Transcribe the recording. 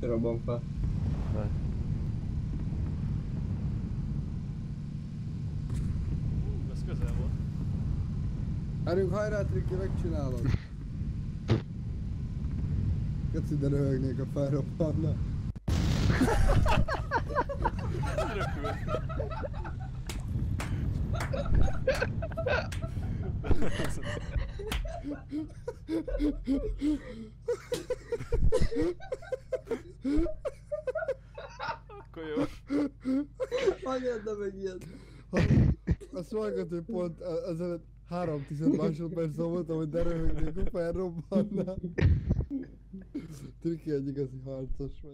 robban fel. Ez közel volt. Erünk hajrá, Triki, megcsinálod. Köci, de röhögnék, a felrobbanna. Röpül. Akkor jó. Anyád, de meg ilyen. Azt mondjuk, hogy pont ezelőtt három tized másodperc voltam, hogy de röhögnék, a felrobbanna. Triki egy igazi harcos vagy.